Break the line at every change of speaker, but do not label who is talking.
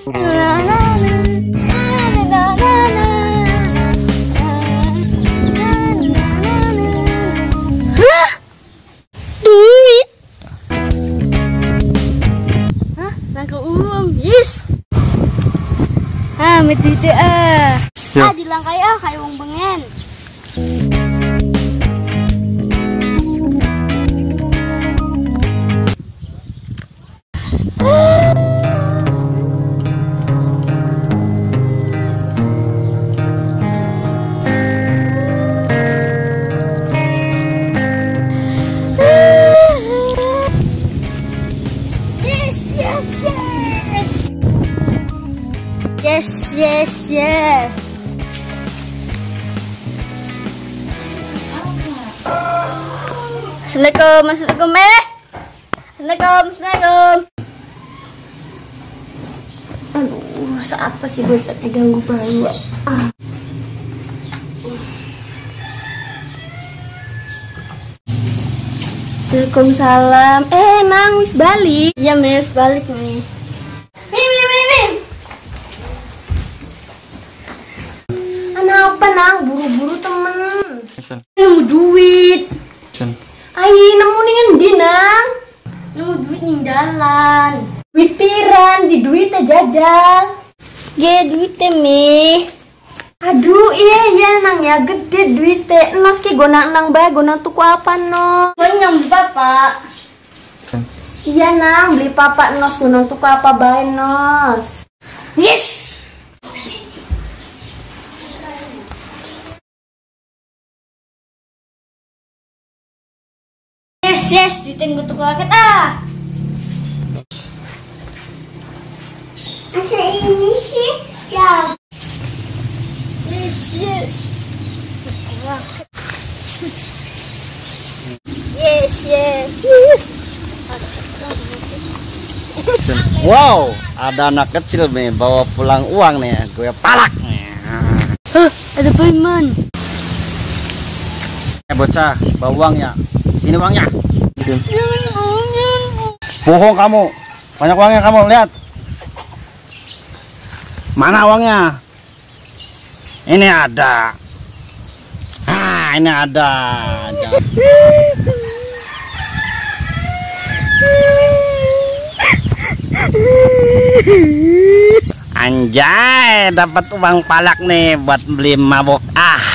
Hah? Duit? Hah? Uang, yes. Ah, duit ah.
Ya.
Ah, dilangkai ah, kayak uang bengen. Yes, yes, yes. Assalamualaikum, Assalamualaikum eh. Assalamualaikum, Assalamualaikum.
Aduh, apa sih bocahnya ganggu baru? Ah. Waalaikumsalam. Eh, Nang, wis balik.
Iya, Miss, balik nih.
Apa, Nang? Buru-buru temen.
Nemu duit.
sen.
Ayo, nemu nih di Nang.
Nemu duit nih jalan.
Duit piran, di duitnya jajal.
Ge duitnya, Mi.
Aduh, iya iya Nang ya gede duitnya. Nos ki gona nang bae gona tuku apa no?
Mau nyam bapak.
Sen.
Iya Nang, beli papa nos gona tuku apa bae nos?
Yes. Yes, yes, duitnya gue tuh raket ah.
Masa ini sih ya.
Yes, yes. Yes, yes.
Wow, ada anak kecil nih bawa pulang uang nih, gue palak nih.
Hah, ada payment.
Eh bocah, bawa uangnya. Sini uangnya.
Jangan.
Bohong kamu. Banyak uangnya kamu lihat. Mana uangnya? Ini ada. Ah, ini ada. Anjay, dapat uang palak nih buat beli mabok. Ah.